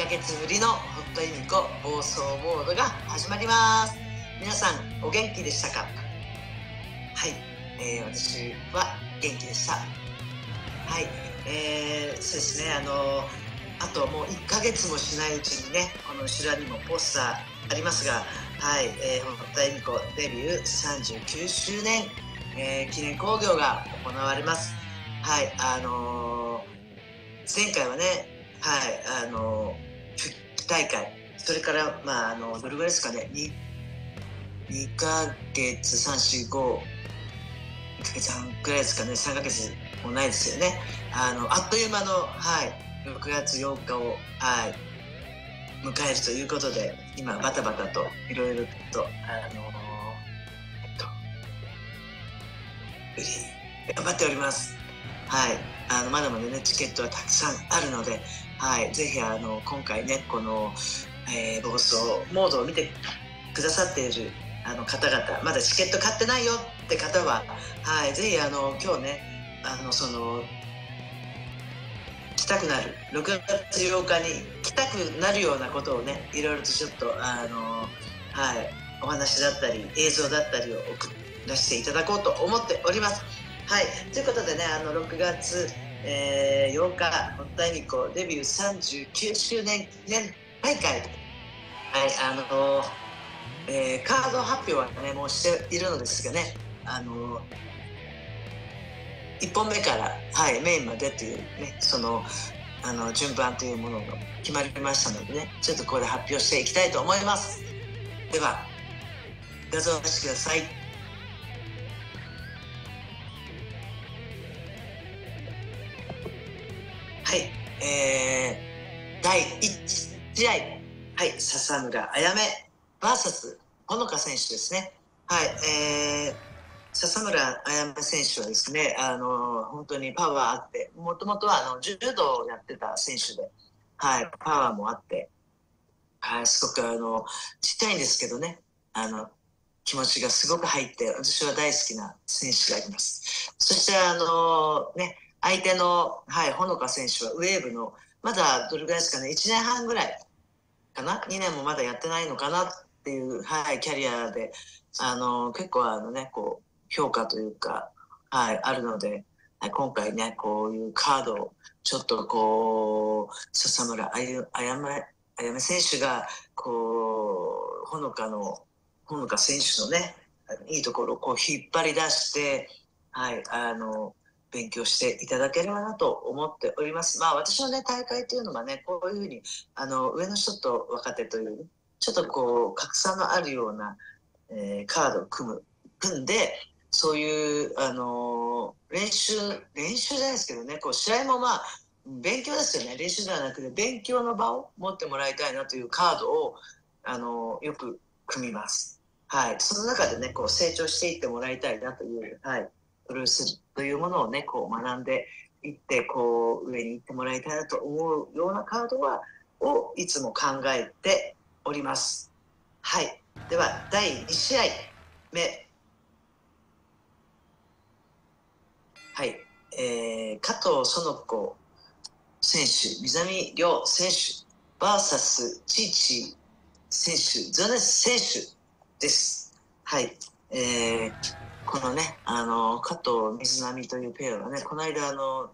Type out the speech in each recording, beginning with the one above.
1ヶ月ぶりのホットイミコ暴走モードが始まります。皆さんお元気でしたか？はい、えー、私は元気でした。はい、えー、そうですね。あのあともう1ヶ月もしないうちにねこの後ろにもポスターありますがはい、えー、ホットイミコデビュー39周年、えー、記念興行が行われます。はい。あのー、前回はねはい。あの復帰大会。それからまああのどれぐらいですかね。2, 2ヶ月345ヶ月半ぐらいですかね。3ヶ月もないですよね。あのあっという間のはい。6月8日をはい。迎えるということで今バタバタといろいろとあのえっと頑張っております。はい。あのまだまだねチケットはたくさんあるのではい、ぜひあの今回ねこの、えー、暴走モードを見てくださっているあの方々まだチケット買ってないよって方は、はい、ぜひあの今日ねあのその来たくなる6月8日に来たくなるようなことをねいろいろとちょっとあの、はい、お話だったり映像だったりを送らせていただこうと思っております。はい、ということでねあの6月えー、8日、もったいにこデビュー39周年記念大会、はい、あのえー、カード発表はね、もうしているのですがね、あの1本目から、はい、メインまでというね、その、あの順番というものが決まりましたのでね、ちょっとここで発表していきたいと思います。では、画像を出してください。はい、えー、第1試合、はい、笹村あやめ VS ほのか選手ですね。はい、えー、笹村あやめ選手はですね、あの本当にパワーあって、もともとはあの柔道をやってた選手で、はい、パワーもあって、はい、すごくあのちっちゃいんですけどね、あの気持ちがすごく入って、私は大好きな選手があります。そしてあのね、相手の、はい、ほのか選手はウェーブの、まだどれぐらいですかね、1年半ぐらいかな、2年もまだやってないのかなっていう、はい、キャリアで、あの、結構あのね、こう、評価というか、はい、あるので、今回ね、こういうカードを、ちょっとこう、笹村あゆあやめ、あやめ選手が、こう、ほのかの、ほのか選手のね、いいところをこう引っ張り出して、はい、あの、勉強していただければなと思っております。まあ私のね大会というのがねこういうふうにあの上の人と若手というちょっとこう格差のあるような、えー、カードを組む組んでそういうあの練習練習じゃないですけどねこう試合もまあ勉強ですよね練習ではなくて勉強の場を持ってもらいたいなというカードをあのよく組みます。はい、その中でねこう成長していってもらいたいなという、はい、プロレスというものをねこう学んでいってこう上に行ってもらいたいなと思うようなカードはをいつも考えております。はい、では第2試合目はい、えー、加藤園子選手、南亮選手 VS チーチー選手、ゾネス選手です。はい、えーこのね、あの、加藤水波というペアはね、この間、あの、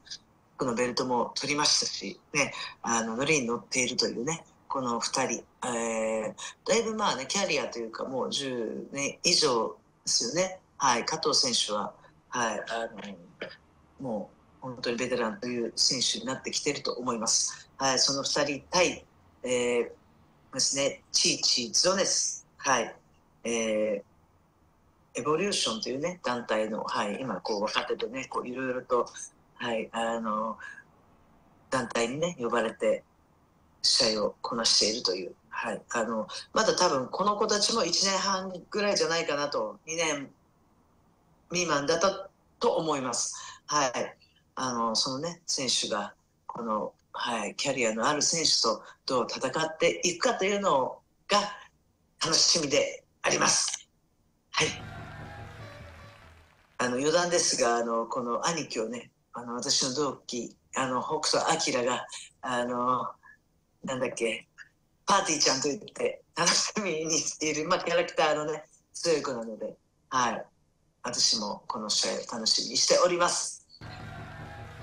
このベルトも取りましたし、ね、あの、乗りに乗っているというね、この2人、えー、だいぶまあね、キャリアというか、もう10年以上ですよね。はい、加藤選手は、はい、あの、もう本当にベテランという選手になってきていると思います。はい、その2人対、えー、ですね、チーチーズロネス、はい、えー、エボリューションというね団体の、はい、今こう若手とねこういろいろと、はい、あの団体にね呼ばれて試合をこなしているという、はい、あのまだ多分この子たちも1年半ぐらいじゃないかなと2年未満だったと思います。はい、あのそのね選手がこの、はい、キャリアのある選手とどう戦っていくかというのが楽しみであります。はいあの余談ですがあのこの兄貴をねあの私の同期あの北斗晶があのなんだっけ、パーティーちゃんと言って楽しみにしている、まあ、キャラクターのね、強い子なので、はい。私もこの試合を楽しみにしております。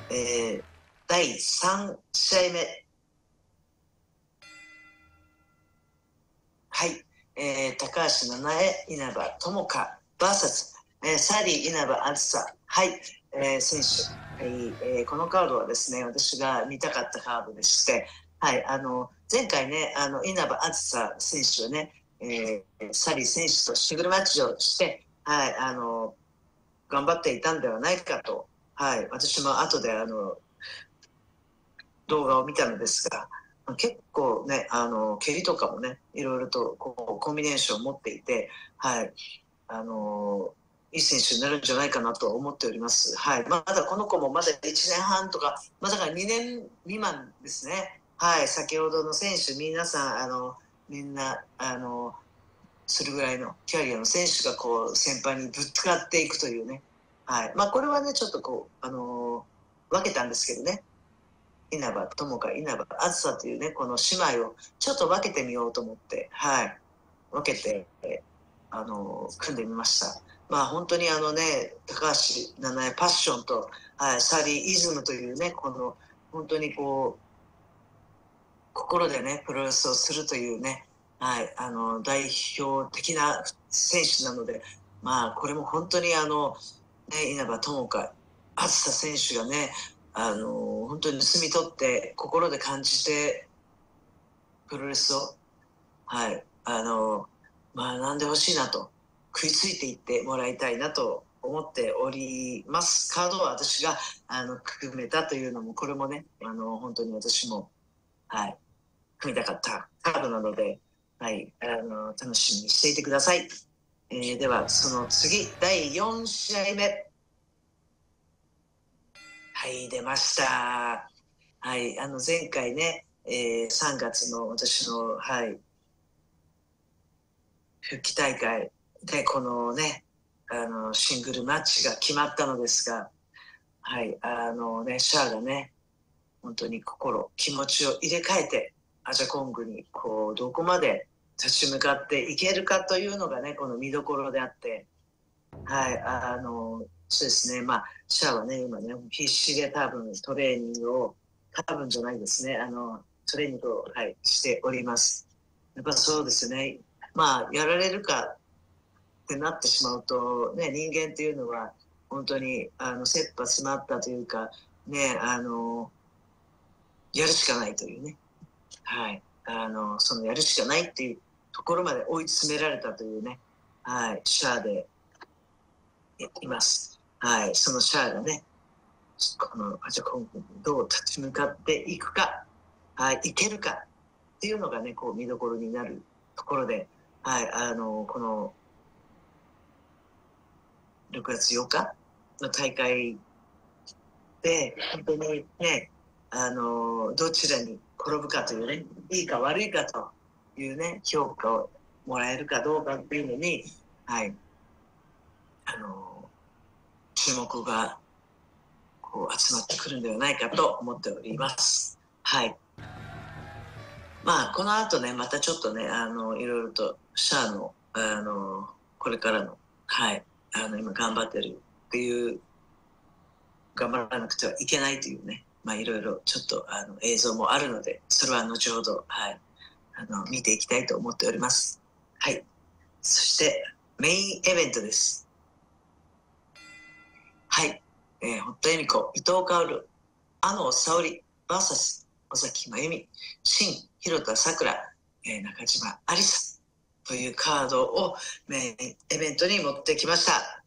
えー、第3試合目。はい。えー、高橋七重、稲葉友香、VS、えー、サリー、稲葉あずさ、はい、えー、選手、えー、このカードはですね、私が見たかったカードでして、はい、あの前回ね、あの稲葉あずさ選手はね、えー、サリー選手とシングルマッチをして、はい、あの頑張っていたんではないかと、はい、私も後であの動画を見たのですが、結構ね、あの蹴りとかもね、いろいろとこうコンビネーションを持っていて、はい、あのいい選手になるんじゃないかなと思っております。はい、まだこの子もまだ1年半とか、まだから2年未満ですね。はい、先ほどの選手、皆さん、あのみんな、あのするぐらいのキャリアの選手がこう先輩にぶつかっていくというね、はいまあ、これはね、ちょっとこう、あの分けたんですけどね、稲葉友果、稲葉あずさというね、この姉妹をちょっと分けてみようと思って、はい、分けて、あの組んでみました。まあ本当にあのね、高橋七重パッションと、はい、サリーイズムというね、この本当にこう、心でね、プロレスをするというね、はい、あの代表的な選手なので、まあこれも本当にあの、ね、稲葉友果、あずさ選手がね、あの本当に盗み取って心で感じてプロレスを、はい、あの学んでほしいなと。食いついていってもらいたいなと思っております。カードは私があの含めたというのもこれもねあの本当に私も、はい、組みたかったカードなので、はい、あの楽しみにしていてください。えー、ではその次第4試合目。はい、出ました。はい、あの前回ね、えー、3月の私の、はい、復帰大会でこのね、あのシングルマッチが決まったのですが、はい、あのね、シャアがね、本当に心、気持ちを入れ替えて、アジャコングにこうどこまで立ち向かっていけるかというのがね、この見どころであって、はい、あの、そうですね、まあ、シャアはね、今ね、必死で多分トレーニングを、多分じゃないですね、あの、トレーニングを、はい、しております。やっぱそうですね、まあ、やられるかってなってしまうと、ね、人間っていうのは、本当に、あの、切羽詰まったというか、ね、あの、やるしかないというね、はい、あの、そのやるしかないっていうところまで追い詰められたというね、はい、シャアでいます。はい、そのシャアがね、このアジャコンどう立ち向かっていくか、はい、いけるかっていうのがね、こう見どころになるところで、はい、あの、この6月8日の大会で、本当にね、あの、どちらに転ぶかというね、いいか悪いかというね、評価をもらえるかどうかっていうのに、はい、あの、注目がこう集まってくるんではないかと思っております。はい。まあこの後ねまたちょっとねあのいろいろとシャアのあのこれからのはいあの今頑張ってるっていう頑張らなくてはいけないというねまあいろいろちょっとあの映像もあるのでそれは後ほどはいあの見ていきたいと思っております。はい。そしてメインイベントです。はい。えー、堀田恵美子、伊藤薫、安野沙織、VS、尾崎真由美、新広田さくら、えー、中島ありさというカードをメインイベントに持ってきました。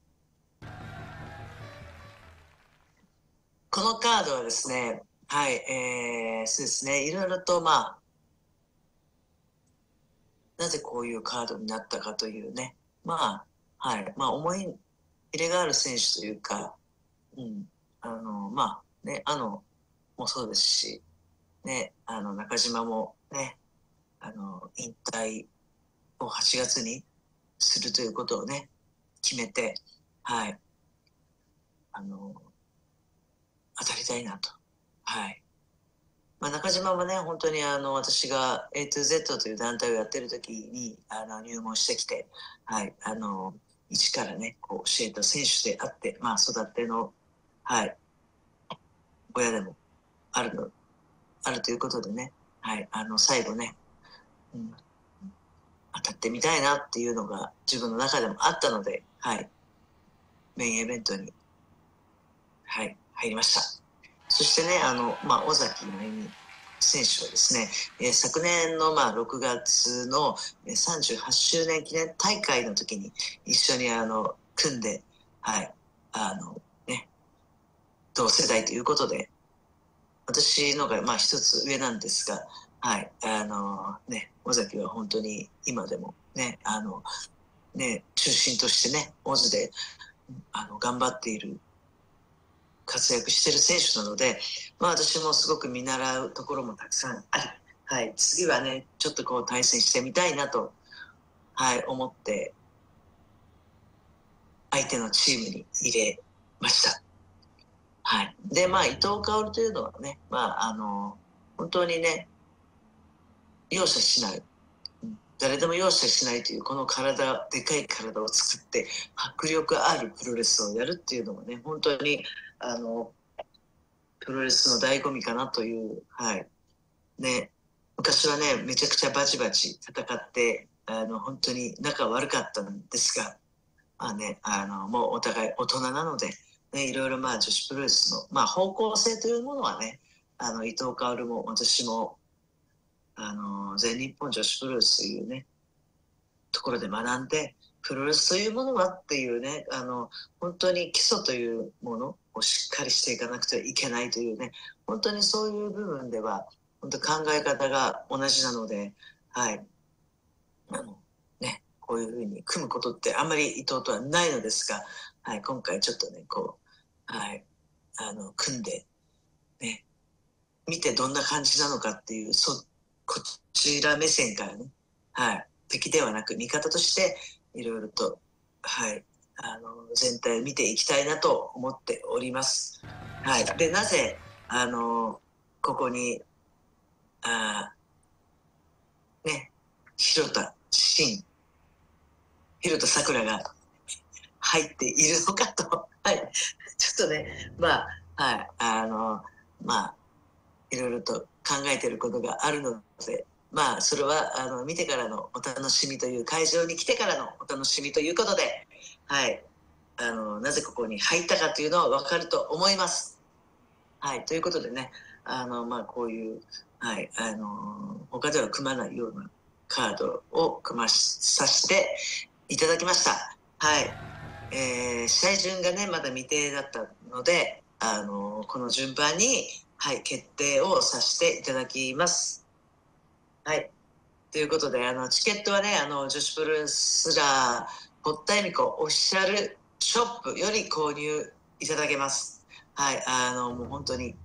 このカードはですね、はい、えー、そうですね、いろいろとまあ、なぜこういうカードになったかというね、まあ、はい、まあ思い入れがある選手というか、うん、あの、まあ、ね、あの、もそうですし、ね、あの、中島もね、あの、引退を8月にするということをね、決めて、はい、あの、当たりたいなと、はい、まあ、中島はね本当にあの私が A to Z という団体をやってる時にあの入門してきて、はい、あの一からねこう教えた選手であって、まあ、育ての、はい、親でもあるのあるということでね、はい、あの最後ね、うん、当たってみたいなっていうのが自分の中でもあったので、はい、メインイベントに、はい、入りました。そしてね、あの、まあ、尾崎真由美選手はですね、えー、昨年の、まあ、6月の38周年記念大会の時に一緒にあの組んで、はい、あのね、同世代ということで、私のがまあ一つ上なんですが、はい、あのね、尾崎は本当に今でもね、あの、ね、中心としてね、オズであの頑張っている活躍してる選手なので、まあ、私もすごく見習うところもたくさんあり、はい、次はねちょっとこう対戦してみたいなと、はい、思って相手のチームに入れました。はい、でまあ伊藤薫というのはね、まあ、あの本当にね容赦しない。誰でも容赦しないというこの体でかい体を作って迫力あるプロレスをやるっていうのもね本当にあのプロレスの醍醐味かなというはい。ね昔はねめちゃくちゃバチバチ戦ってあの本当に仲悪かったんですがまあねあのもうお互い大人なので、ね、いろいろまあ女子プロレスの、まあ、方向性というものはねあの伊藤薫も私もあの全日本女子プロレスというねところで学んでプロレスというものはっていうねあの本当に基礎というものをしっかりしていかなくてはいけないというね本当にそういう部分では本当考え方が同じなのではい。あのねこういうふうに組むことってあんまり伊藤とはないのですが、はい、今回ちょっとねこうはいあの組んでね見てどんな感じなのかっていうそこちら目線からね、はい、敵ではなく味方としていろいろと、はい、あの全体を見ていきたいなと思っております。はい、でなぜあのここにあね広田真広田さくらが入っているのかと、はい、ちょっとねまあはい。あのまあいろいろと考えてることがあるのでまあそれはあの見てからのお楽しみという会場に来てからのお楽しみということで、はい、あのなぜここに入ったかというのは分かると思います。はい、ということでねあの、まあ、こういう、はい、あの他では組まないようなカードを組まさせていただきました。はい、えー、試合順がねまだ未定だったのであのこの順番に、はい、決定をさせていただきます。はい。ということで、あの、チケットはね、あの、女子プロレスラー、堀田恵美子オフィシャルショップより購入いただけます。はい。あの、もう本当に、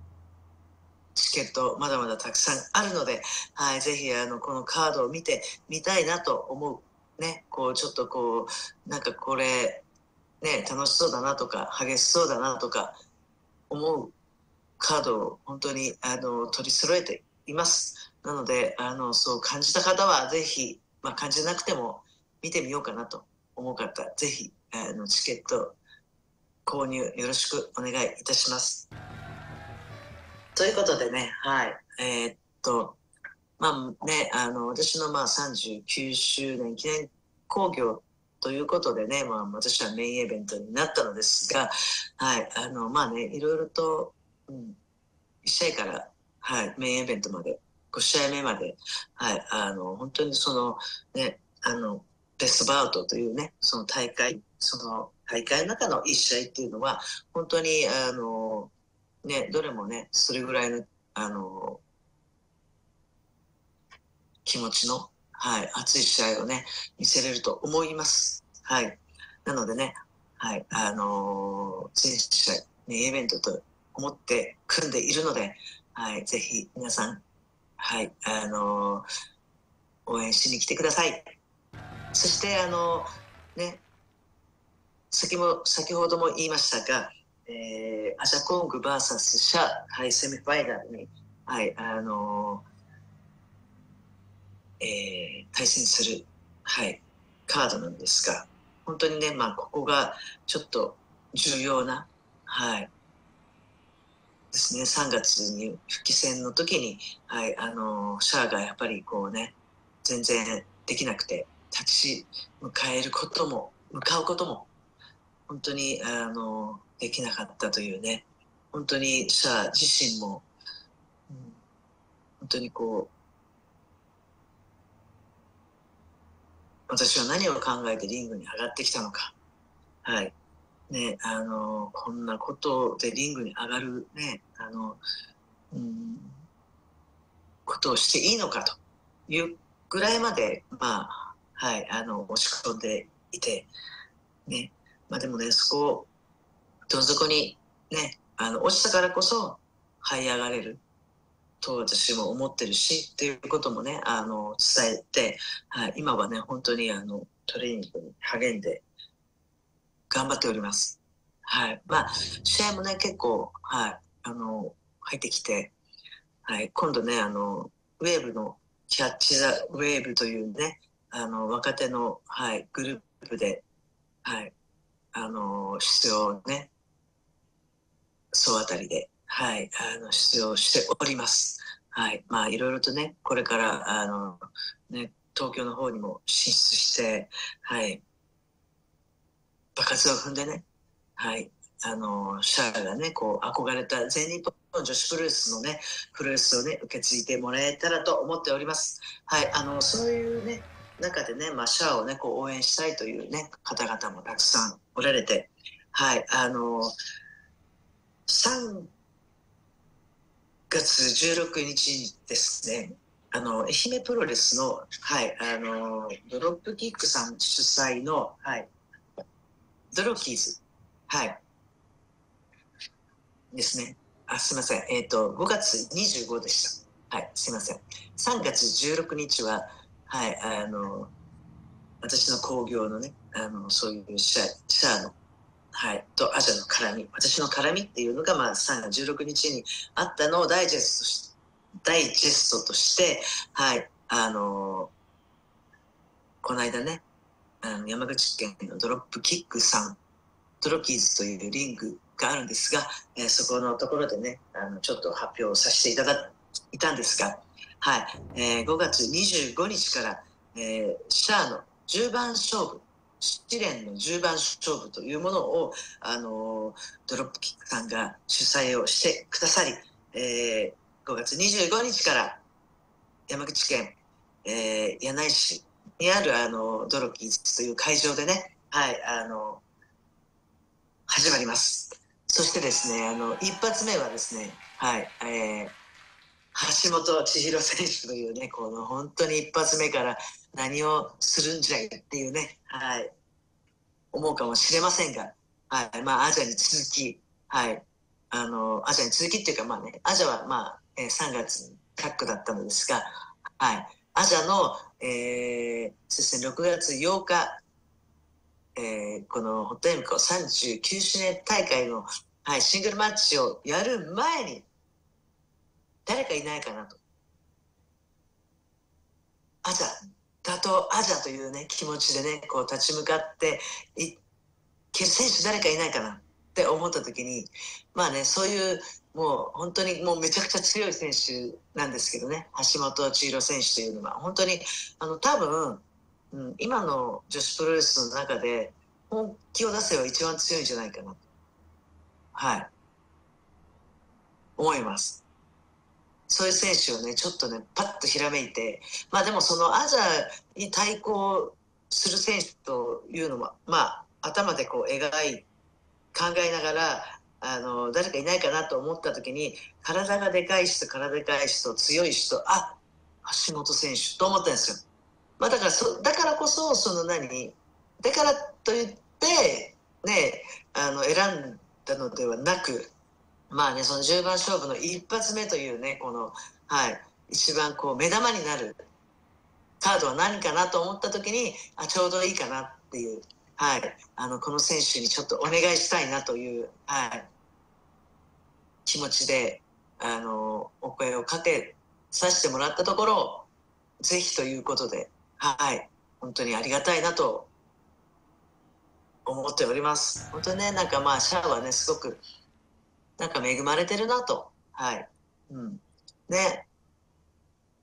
チケットまだまだたくさんあるので、はい。ぜひ、あの、このカードを見てみたいなと思う。ね。こう、ちょっとこう、なんかこれ、ね、楽しそうだなとか、激しそうだなとか、思うカードを本当に、あの、取り揃えています。なのであのそう感じた方はぜひ、まあ、感じなくても見てみようかなと思う方ぜひあのチケット購入よろしくお願いいたします。ということでねはいえー、っとまあねあの私のまあ39周年記念興行ということでね、まあ、私はメインイベントになったのですが、はい、あのまあねいろいろと、うん、1試合から、はい、メインイベントまで5試合目まで、はい、あの本当にそのねあのベストバウトというねその大会その大会の中の1試合っていうのは本当にあのねどれもねそれぐらいのあの気持ちの、はい、熱い試合をね見せれると思います。はい、なのでね、はい、あの全試合、ね、イベントと思って組んでいるので、はい、ぜひ皆さんはい、あの応援しに来てください。そしてあのね、先も先ほども言いましたが、えー、アジャコング VS シャ、はい、セミファイナルに、はいあのえー、対戦する、はい、カードなんですが本当にね、まあ、ここがちょっと重要な、はい、ですね3月に復帰戦の時に、はいあのシャアがやっぱりこうね全然できなくて立ち向かえることも向かうことも本当にあのできなかったというね本当にシャア自身も、うん、本当にこう私は何を考えてリングに上がってきたのか。はい。ね、あの、こんなことでリングに上がるね、あの、うん、ことをしていいのかというぐらいまで、まあ、はい、あの、押し込んでいて、ね、まあでもね、そこを、どん底にね、あの、落ちたからこそ、這い上がれる。と私も思ってるしっていうこともねあの伝えて、はい、今はね本当にあのトレーニングに励んで頑張っております。はい、まあ試合もね結構、はい、あの入ってきて、はい、今度ねあのウェーブのキャッチ・ザ・ウェーブというねあの若手の、はい、グループで、はい、あの出場ね総当たりではい、あの出場しております。はい、まあいろいろとね、これからあのね東京の方にも進出して、はい、爆発を踏んでね、はい、あのシャアがねこう憧れた全日本女子プロレスのねプロレスをね受け継いでもらえたらと思っております。はい、あのそういうね中でね、まあ、シャアをねこう応援したいというね方々もたくさんおられて、はい、あの3月16日ですね、あの、愛媛プロレスの、はい、あの、ドロップキックさん主催の、はい、ドロキーズ、はい、ですね。あ、すみません。えっ、ー、と、5月25でした。はい、すみません。3月16日は、はい、あの、私の興行のね、あの、そういうシャシャアのはい、とアジアの絡み私の絡みっていうのが、まあ、3月16日にあったのをダイジェストしダイジェストとして、はいあの、この間ね山口県のドロップキックさん。ドロキーズというリングがあるんですが、えー、そこのところでねあのちょっと発表させていただいたんですが、はい。えー、5月25日から、えー、シャアの10番勝負試練の10番勝負というものをあのドロップキックさんが主催をしてくださり、えー、5月25日から山口県、えー、柳井市にあるあのドロキーズという会場でね、はい、あの始まります。そしてですね、あの一発目はですね、はい、えー、橋本千尋選手というね、この本当に一発目から何をするんじゃいっていうね、はい、思うかもしれませんが、はい、まあ、アジアに続き、はい、あの、アジアに続きっていうか、まあね、アジアはまあ、えー、3月にタッグだったのですが、はい、アジアの、えー、そうですね、6月8日、えー、このホットエムコ39周年大会の、はい、シングルマッチをやる前に、誰かいないかなと。アジア、打倒アジアというね気持ちでねこう立ち向かっていける選手誰かいないかなって思った時にまあねそういうもう本当にもうめちゃくちゃ強い選手なんですけどね。橋本千尋選手というのは。本当にあの多分、うん、今の女子プロレスの中で本気を出せば一番強いんじゃないかなはい。思います。そういう選手をねちょっとねパッとひらめいてまあでもそのアジアに対抗する選手というのはまあ頭でこう描い考えながらあの誰かいないかなと思った時に体がでかい人体でかい人強い人あ橋本選手と思ったんですよ。まあ、だからそだからこそその何だからといってねあの選んだのではなくまあね、その10番勝負の一発目というね、この、はい、一番こう目玉になるカードは何かなと思った時に、あ、ちょうどいいかなっていう、はい、あの、この選手にちょっとお願いしたいなという、はい、気持ちで、あのお声をかけさせてもらったところぜひということではい。本当にありがたいなと思っております。本当にねなんかまあシャアはねすごくなんか恵まれてるなと。はい。うん。ね。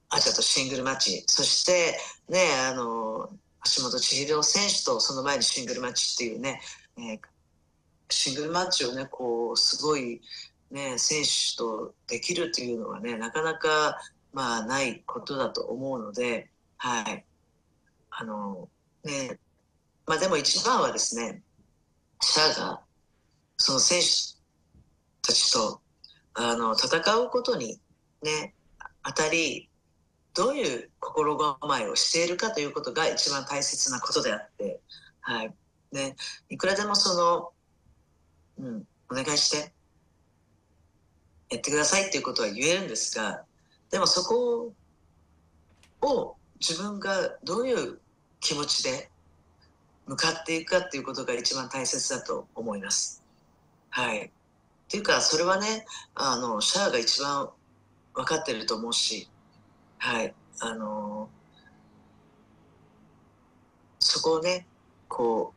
アジャとシングルマッチ。そしてねあの橋本千尋選手とその前にシングルマッチっていうね、えー、シングルマッチをねこうすごいね選手とできるっていうのはねなかなかまあないことだと思うのではい。あのねまあでも一番はですねシャアがその選手たちとあの戦うことにね当たりどういう心構えをしているかということが一番大切なことであって、はいね、いくらでもその、うん、お願いしてやってくださいっていうことは言えるんですがでもそこを自分がどういう気持ちで向かっていくかっていうことが一番大切だと思います。はい。っていうかそれはねあのシャアが一番分かってると思うしはい、あのー、そこをね、こ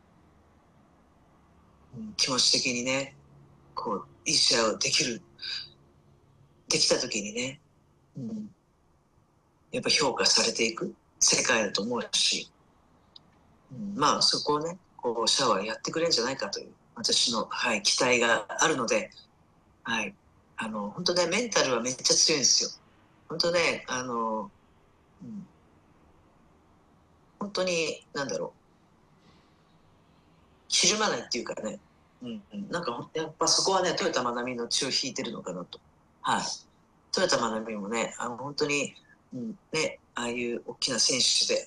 う、気持ち的にね、こう、いい試合をできる、できた時にね、うん、やっぱ評価されていく世界だと思うし、うん、まあそこをね、こう、シャワーやってくれるんじゃないかという、私の、はい、期待があるので、はい、あの、本当ね、メンタルはめっちゃ強いんですよ。本当ね、あの、うん、本当に、なんだろう、ひるまないっていうかね、うん、なんかやっぱそこはね、豊田真美の血を引いてるのかなと。はい。豊田真美もね、あの本当に、うん、ね、ああいう大きな選手で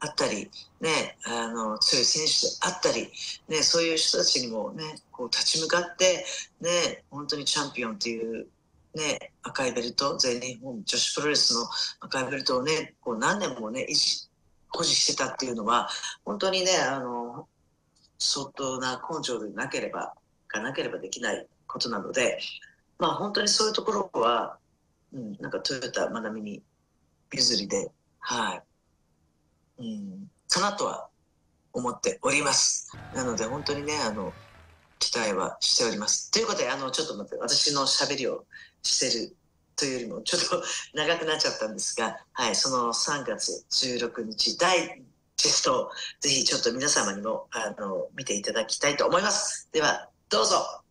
あったり、ね、あの強い選手であったり、ね、そういう人たちにもね、こう立ち向かって、ね、本当にチャンピオンっていうね、赤いベルト、全日本女子プロレスの赤いベルトをね、こう何年もね、維持、保持してたっていうのは、本当にね、あの、相当な根性でなければ、がなければできないことなので、まあ本当にそういうところは、うん、なんかトヨタまなみに譲りで、はい、うん、かなとは思っております。なので本当にね、あの、期待はしております。ということで、あの、ちょっと待って、私のしゃべりをしてるというよりもちょっと長くなっちゃったんですが、はい、その3月16日大テストをぜひちょっと皆様にもあの見ていただきたいと思います。ではどうぞ。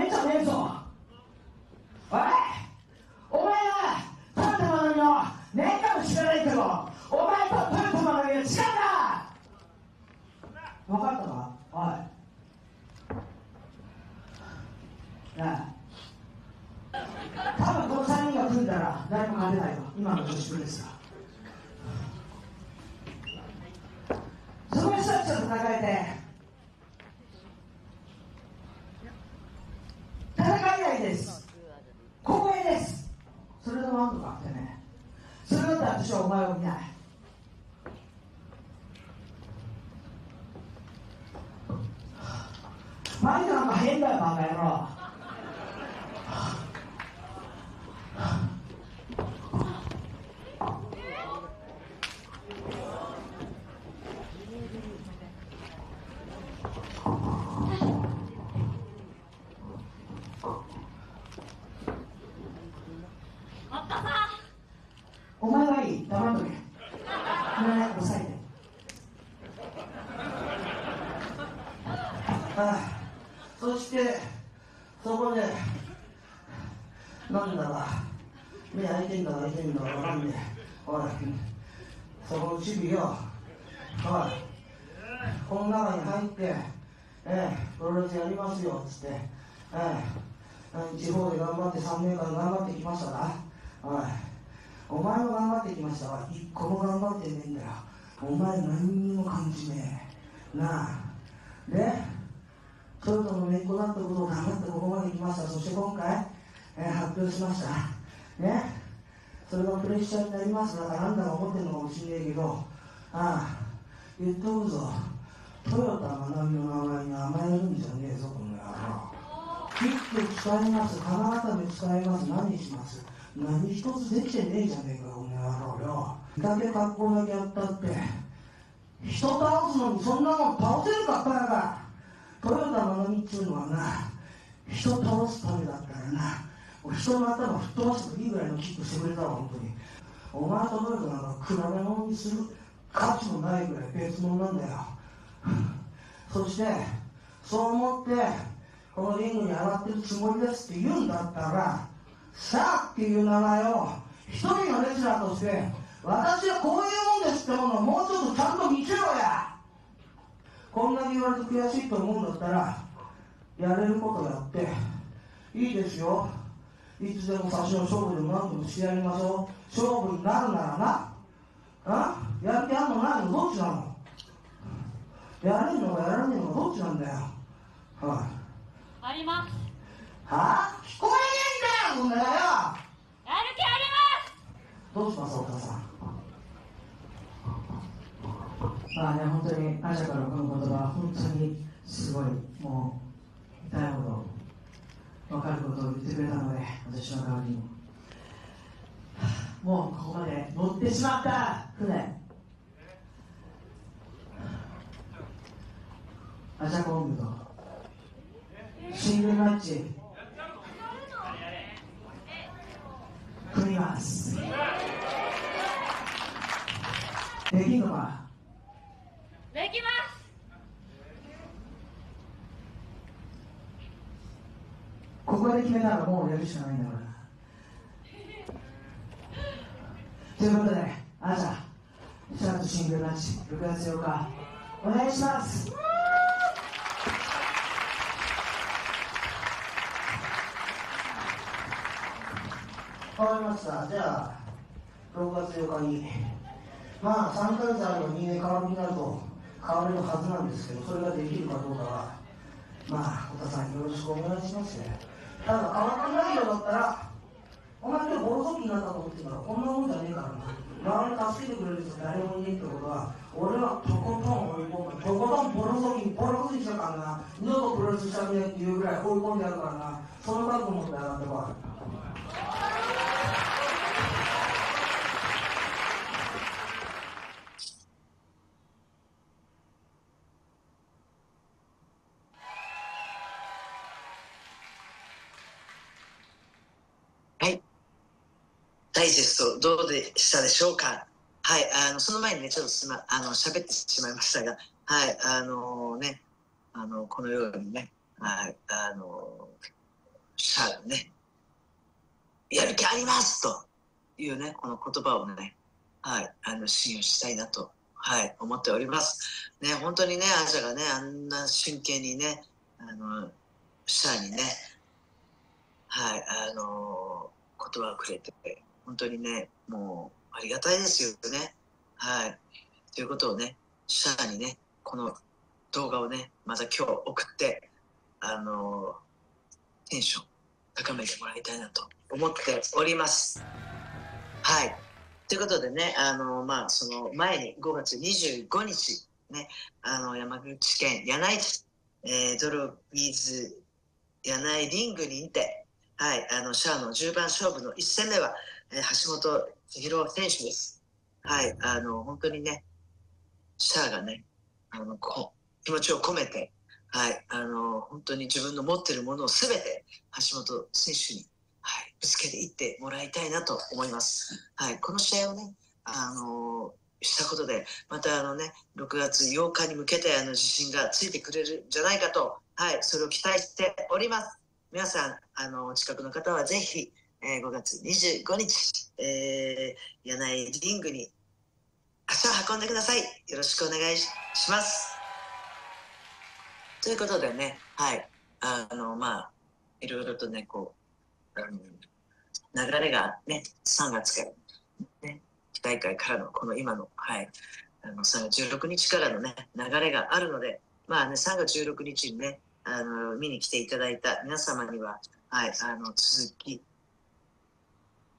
めんじゃねえぞ。おいお前はトヨタマナミの年間も知らないけどお前とトヨタマナミは違うんだ。分かったか？おい。なあ。多分この3人が組んだら誰も勝てないよ今の女子プロレスが。その人たちと戦えて戦いないです光栄ですそれでもなんとかあってねそれだって私はお前を見ないマイクなんか変だよバカ野郎お前はいい黙っとけお前抑えてああそしてそこでなんだか目開いてんだか開いてんだかわかんねえおいそこのチビよおいこの中に入ってええプロレスやりますよっつってええ地方で頑張って3年間頑張ってきましたなおい頑張ってきました。わ一個も頑張ってねえんだよ。お前何にも感じねえ。なあ。でトヨタの根っこだったことを頑張ってここまで来ました。そして今回、えー発表しました。ね。それがプレッシャーになります。だからあんたが思ってるのかもしんねえけど。ああ。言っとくぞ。トヨタマナミの名前に甘えるんじゃねえぞこの野郎。切って使います。金固め使います。何します？何一つできてねえじゃねえかこの野郎よだけ格好だけやったって人倒すのにそんなもん倒せるかバカトヨタマナミっつうのはな人倒すためだったらな。人の頭吹っ飛ばしてもいいぐらいのキックしてくれたわ本当に。お前とトヨタなんか比べ物にする価値もないぐらい別物なんだよ。そしてそう思ってこのリングに上がってるつもりですって言うんだったらさあっていう名前を一人のレスラーとして私はこういうもんですってものをもうちょっとちゃんと見せろや。こんだけ言われて悔しいと思うんだったらやれることやっていいですよ。いつでも差しの勝負でも何でもしてやりましょう。勝負になるならな。あ？やる気あんのないの？どっちなの？やれんのかやらねえのかどっちなんだよ。はい。あります。はあ？聞こえねえんだよこんなよやる気ありますどうしますお母さん。まあね本当にアジャからこの言葉は本当にすごいもう痛いほど分かることを言ってくれたので私の代わりにもうここまで乗ってしまった。船。アジャコングと。シングルマッチ。組みます。できんのか？できます。ここで決めたらもうやるしかないんだから。ということであじゃあシャートシングルマッチ6月8日お願いしますわかりましたじゃあ6月8日にまあ3ヶ月あれば人間変わるになると変われるはずなんですけどそれができるかどうかはまあ小田さんよろしくお願いしますねただ変わってないようだったらお前今日ボロゾッキになったと思ってんからこんなもんじゃねえからな周りに助けてくれる人誰もいねえってことは俺はとことん追い込むとことんボロゾッキにボロクズにしたからな二度とプロレスしたくねえっていうぐらい追い込んでやるからなその覚悟持って上がってこいダイジェストどうでしたでしょうか？はい、あのその前にね、ちょっとすまあの喋ってしまいましたが、はい、あのね、あのこのようにね、はい、あのシャアがね、やる気ありますというね、この言葉をね、はい、あの信用したいなと、はい、思っております。ね、本当にね、アジャがね、あんな真剣にね、あのシャアにね、はい、あの言葉をくれて、本当にね、もうありがたいですよね。はい。ということをね、シャアにね、この動画をね、また今日送って、あのテンション高めてもらいたいなと思っております。はい。ということでね、あのまあ、その前に5月25日、ね、あの山口県柳井市、えードロビーズ柳井リングにて、はい、あのシャアの10番勝負の1戦目は、え橋本千尋選手です。はい、あの本当にね、シャアがね、あのこ気持ちを込めて、はい、あの本当に自分の持ってるものをすべて橋本選手に、はい、ぶつけていってもらいたいなと思います。はい、この試合をね、あのしたことで、またあのね、6月8日に向けてあの自信がついてくれるんじゃないかと、はい、それを期待しております。皆さん、あのお近くの方はぜひ、えー5月25日、えー、柳井リングに足を運んでください。よろしくお願いします。ということでね、はい、あの、まあ、いろいろとね、こう、あの流れがね、3月から、ね、大会からのこの今の、はい、あの3月16日からのね、流れがあるので、まあね、3月16日にね、あの見に来ていただいた皆様には、はい、あの続き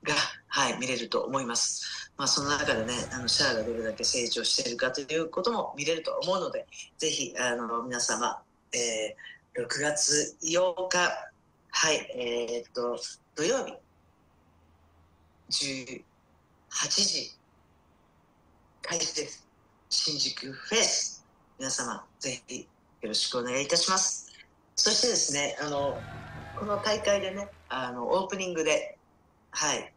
が、はい、見れると思います。まあ、その中でね、あのシャアがどれだけ成長しているかということも見れると思うので、ぜひあの皆様、えー6月8日、はい、えーっと、土曜日、18時開始です。新宿フェス。皆様、ぜひよろしくお願いいたします。そしてですね、あの、この大会でね、あの、オープニングで、はい、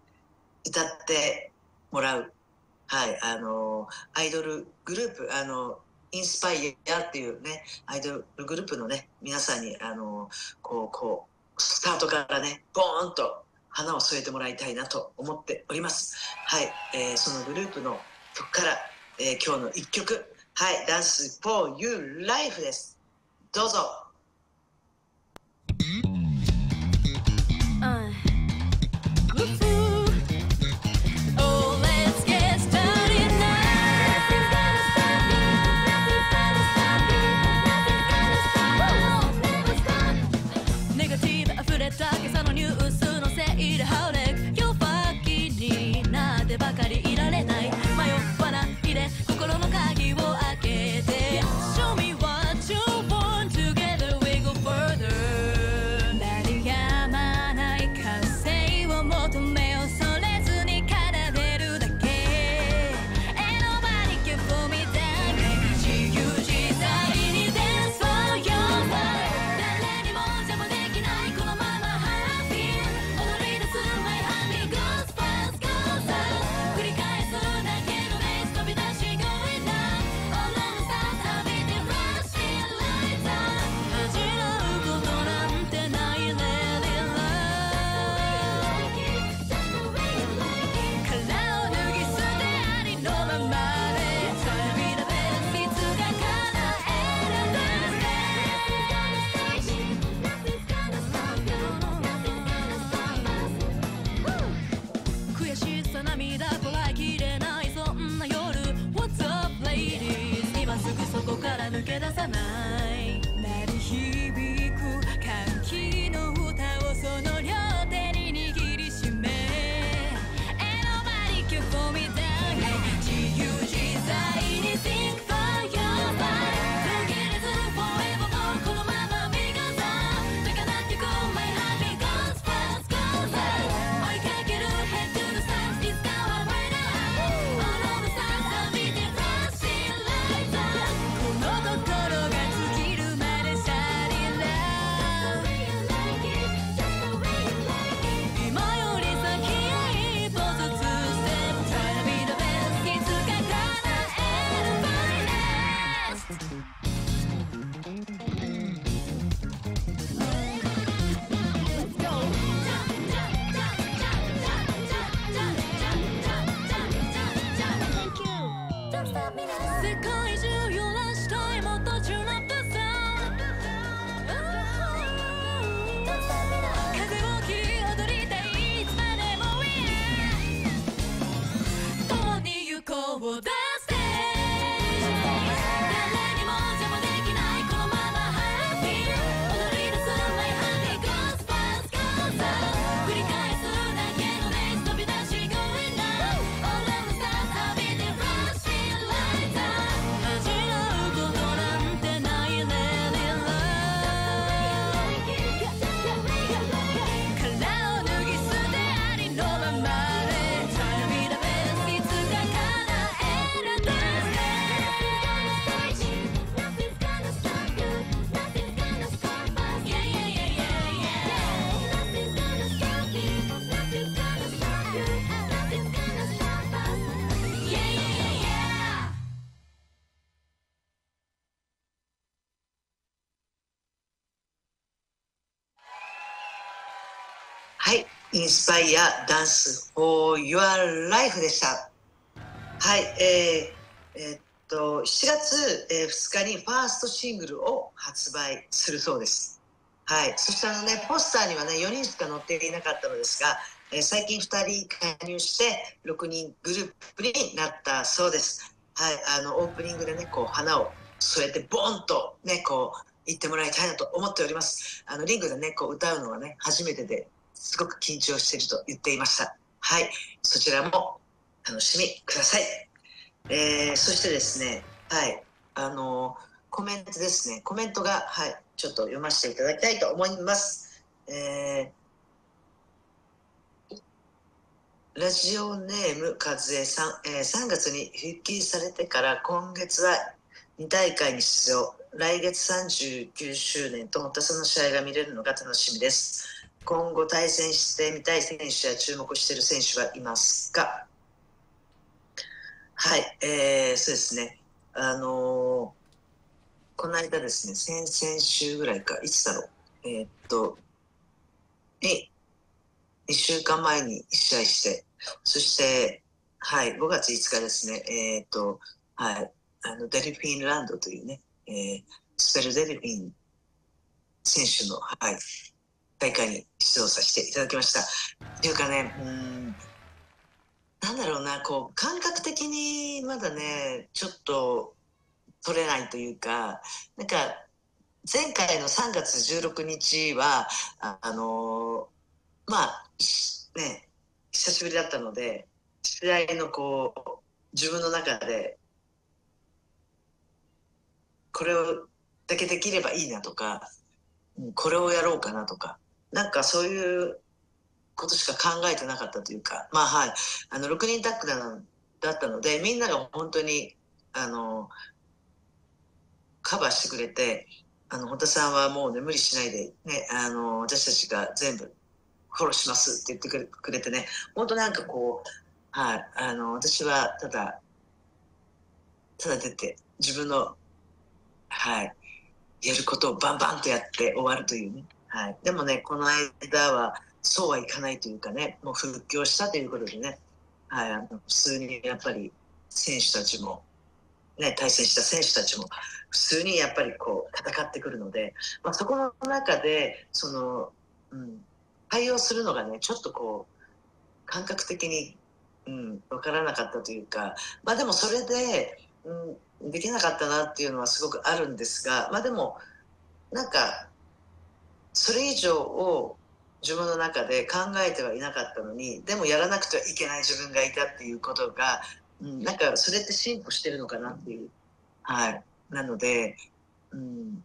歌ってもらう、はい、あの、アイドルグループ、あの、インスパイアっていうね、アイドルグループのね、皆さんに、あの、こう、こう、スタートからね、ボーンと花を添えてもらいたいなと思っております。はい、えーそのグループの曲から、えー今日の一曲、はい、ダンス for you life です。どうぞ。はい、インスパイアダンス for your life でした。はい、えーえーっと7月、えー2日にファーストシングルを発売するそうです。はい、そしてあのねポスターにはね4人しか載っていなかったのですが、え最近2人加入して6人グループになったそうです。はい、あのオープニングでねこう花を添えてボンとねこう言ってもらいたいなと思っております。あのリングでねこう歌うのはね初めてですごく緊張していると言っていました。はい、そちらも楽しみください。えーそしてですね、はい、あのコメントですね、コメントが、はい、ちょっと読ませていただきたいと思います。えーラジオネーム和江さん、えー3月に復帰されてから今月は2大会に出場、来月39周年と思ったその試合が見れるのが楽しみです。今後対戦してみたい選手や注目している選手はいますか？はい、えー、そうですね。あのーこの間ですね、先々週ぐらいか、いつだろう？えーっと、に、2週間前に試合して、そして、はい、5月5日ですね、えーっと、はい、あの、デルフィンランドというね、えースペルデルフィン選手の、はい、大会に出場させていただきました。っていうかね、うん、なんだろうな、こう、感覚的にまだね、ちょっと取れないというか、なんか、前回の3月16日は、あのまあ、ね、久しぶりだったので、試合のこう、自分の中で、これをだけできればいいなとか、これをやろうかなとか、なんかそういうことしか考えてなかったというか、まあはい、あの、6人タッグだだったので、みんなが本当に、あの、カバーしてくれて、あの、本田さんはもうね、無理しないで、ね、あの、私たちが全部フォローしますって言ってくれくれてね、本当なんかこう、はい、あの、私はただ、ただ出て、自分の、はい、やることをバンバンとやって終わるというね。はい。でもね、この間は、そうはいかないというかね、もう復帰をしたということでね、はい、あの普通にやっぱり選手たちも、ね、対戦した選手たちも、普通にやっぱりこう戦ってくるので、まあ、そこの中で、その、うん、対応するのがね、ちょっとこう、感覚的に、うん、わからなかったというか、まあでもそれで、うん、できなかったなっていうのはすごくあるんですが、まあでも、なんか、それ以上を自分の中で考えてはいなかったのに、でもやらなくてはいけない自分がいたっていうことが、うん、なんかそれって進歩してるのかなっていう。はい。なので、うん、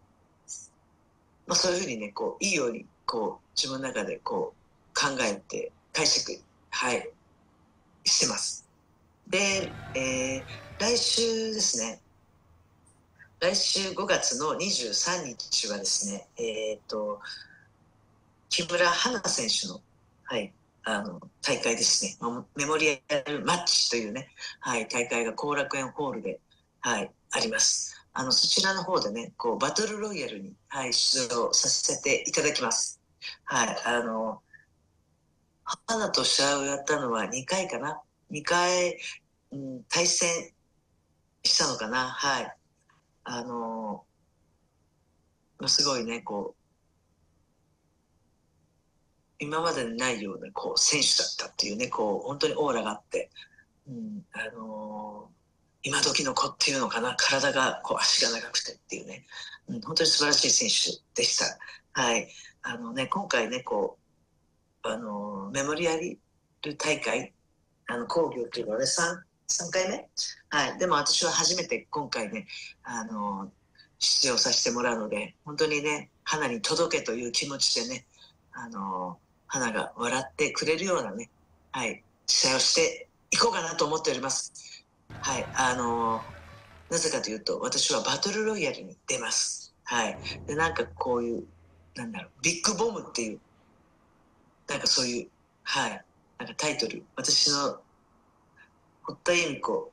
まあそういうふうにね、こう、いいように、こう、自分の中でこう、考えて、解釈、はい、してます。で、えー来週ですね、来週5月の23日はですね、えっ、と、木村花選手の、はい、あの、大会ですね、メモリアルマッチというね、はい、大会が後楽園ホールで、はい、あります。あの、そちらの方でね、こう、バトルロイヤルに、はい、出場させていただきます。はい、あの、花と試合をやったのは2回かな？2回、うん、対戦したのかな？はい。あの、まあすごいね、こう、今までにないような、こう、選手だったっていうね、こう、本当にオーラがあって、うん、あの今時の子っていうのかな、体が、こう、足が長くてっていうね、うん、本当に素晴らしい選手でした。はい。あのね、今回ね、こう、あのメモリアル大会、あの、工業っていうのはね、3、3回目？はい。でも私は初めて今回ね、あの出場させてもらうので、本当にね、花に届けという気持ちでね、あの花が笑ってくれるようなね、はい、試合をしていこうかなと思っております。はい。あのなぜかというと、私はバトルロイヤルに出ます。はい。で、なんかこういう、なんだろう、ビッグボムっていう、なんかそういう、はい、なんかタイトル、私の、堀田恵美子、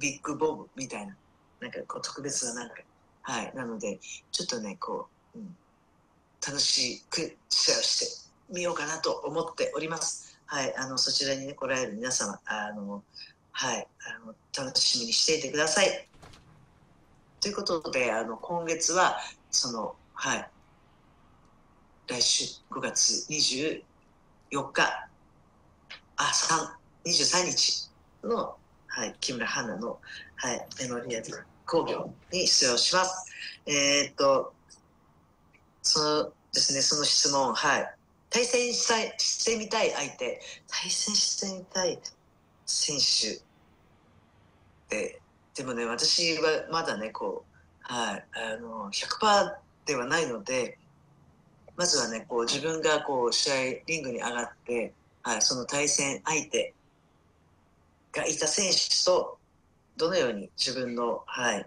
ビッグボムみたいな、なんかこう特別ななんか、はい、なので、ちょっとね、こう、うん、楽しく試合をしてみようかなと思っております。はい、あのそちらにね来られる皆様、あのはい、あの楽しみにしていてください。ということで、あの今月はそのはい、来週5月24日、あ、三23日のはい木村花のはいメモリアル工業に出場します。えーっとそのですね、その質問、はい。対戦したいしてみたい相手、対戦してみたい選手で、でもね、私はまだね、こう、はい、あの、100%ではないので、まずはね、こう、自分がこう、試合、リングに上がって、はい、その対戦相手がいた選手と、どのように自分の、はい、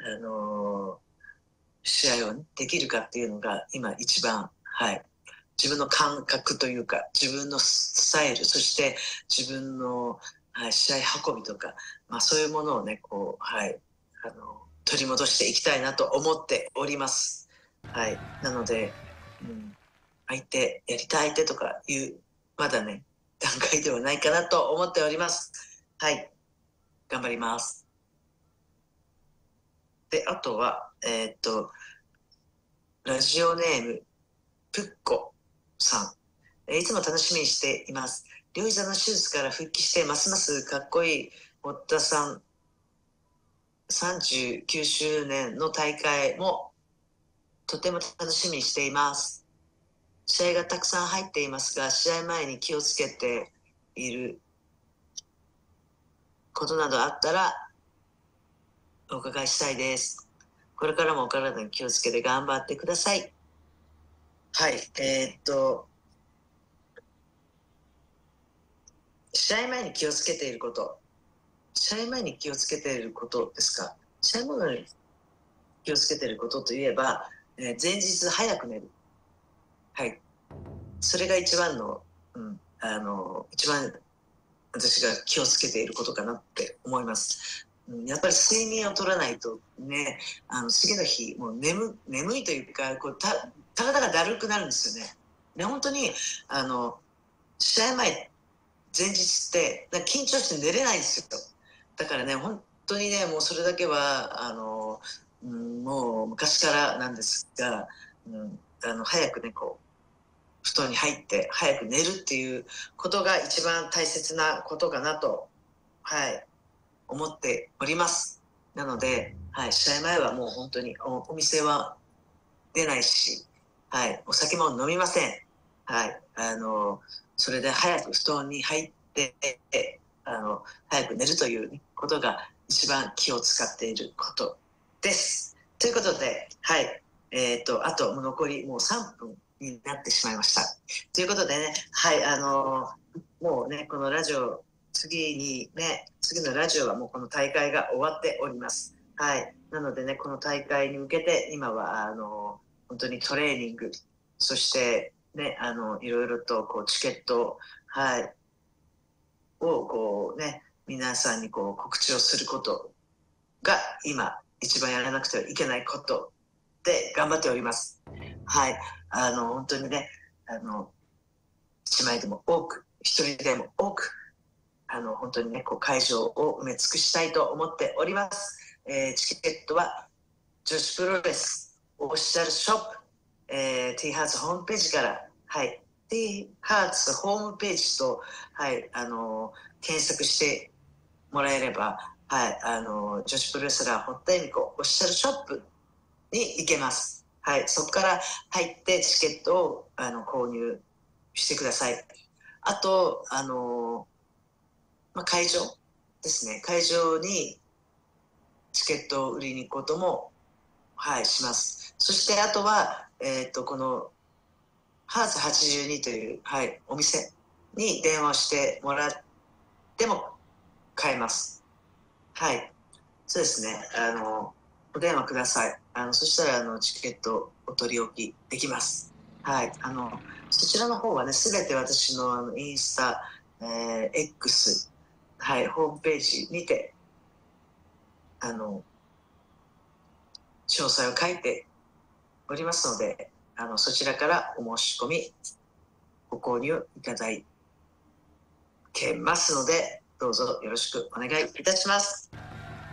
あのー試合を、できるかっていうのが今一番、はい、自分の感覚というか自分のスタイルそして自分の、はい、試合運びとか、まあ、そういうものをねこう、はい、あの取り戻していきたいなと思っております。はい、なので、うん、相手やりたい相手とかいうまだね段階ではないかなと思っております。はい頑張ります。で、あとは、えーっと、ラジオネーム、プッコさん。えいつも楽しみにしています。両膝の手術から復帰して、ますますかっこいい堀田さん、39周年の大会も、とても楽しみにしています。試合がたくさん入っていますが、試合前に気をつけていることなどあったら、お伺いしたいです。これからもお体に気をつけて頑張ってください。はい、えーっと、試合前に気をつけていること、試合前に気をつけていることですか？試合前に気をつけていることといえば、えー前日早く寝る。はい。それが一番の、うん、あの、一番私が気をつけていることかなって思います。うんやっぱり睡眠を取らないとね、あの次の日、もう眠眠いというかこうた、体がだるくなるんですよね。で本当にあの試合前、前日ってなんか緊張して寝れないんですよ。だからね、本当にね、もうそれだけはあの、うん、もう昔からなんですが、うん、あの早くね、こう布団に入って早く寝るっていうことが一番大切なことかなと、はい、思っております。なので、はい、試合前はもう本当にお店は出ないし、はい、お酒も飲みません。はい、あの、それで早く布団に入って、あの、早く寝るということが一番気を使っていることです。ということで、はい、えっ、と、あと残りもう3分になってしまいました。ということでね、はい、あの、もうね、このラジオ、次にね、次のラジオはもうこの大会が終わっております。はい。なのでね、この大会に向けて、今は、あの、本当にトレーニング、そして、ね、あの、いろいろと、こう、チケット、はい、を、こうね、皆さんにこう、告知をすることが、今、一番やらなくてはいけないことで頑張っております。はい。あの、本当にね、あの、一枚でも多く、一人でも多く、あの、本当にね、こう、会場を埋め尽くしたいと思っております。えーチケットは、女子プロレスオフィシャルショップ、えー、T ハーツホームページから、はい、T ハーツホームページと、はい、あの検索してもらえれば、はい、あの女子プロレスラー堀田恵美子オフィシャルショップに行けます。はい、そこから入ってチケットをあの購入してください。あと、あのまあ、会場ですね、会場にチケットを売りに行くことも、はい、します。そしてあとは、えっ、と、この、ハーツ82という、はい、お店に電話してもらっても買えます。はい。そうですね。あの、お電話ください。あの、そしたら、あの、チケットお取り置きできます。はい。あの、そちらの方はね、すべて私のあのインスタ、えー X、はい、ホームページにて、あの、詳細を書いておりますので、あの、そちらからお申し込みご購入いただけますので、どうぞよろしくお願いいたします。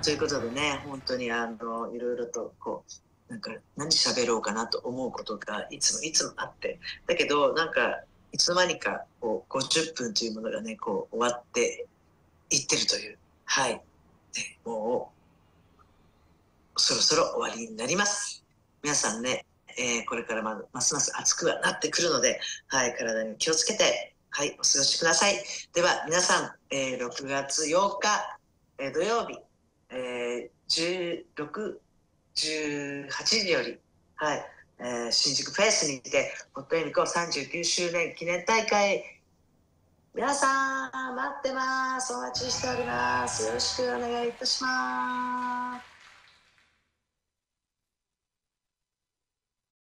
ということでね、本当にあの、いろいろとこう、なんか何喋ろうかなと思うことがいつもいつもあって、だけどなんかいつの間にかこう50分というものがね、こう終わっていってるという、はい。でもう、そろそろ終わりになります。皆さんね、えーこれからまますます暑くはなってくるので、はい、体に気をつけて、はい、お過ごしください。では、皆さん、えー6月8日、えー土曜日、えー16、18時より、はい、えー新宿フェイスにて、夫恵美子39周年記念大会、皆さん、待ってます。お待ちしております。よろしくお願いいたします。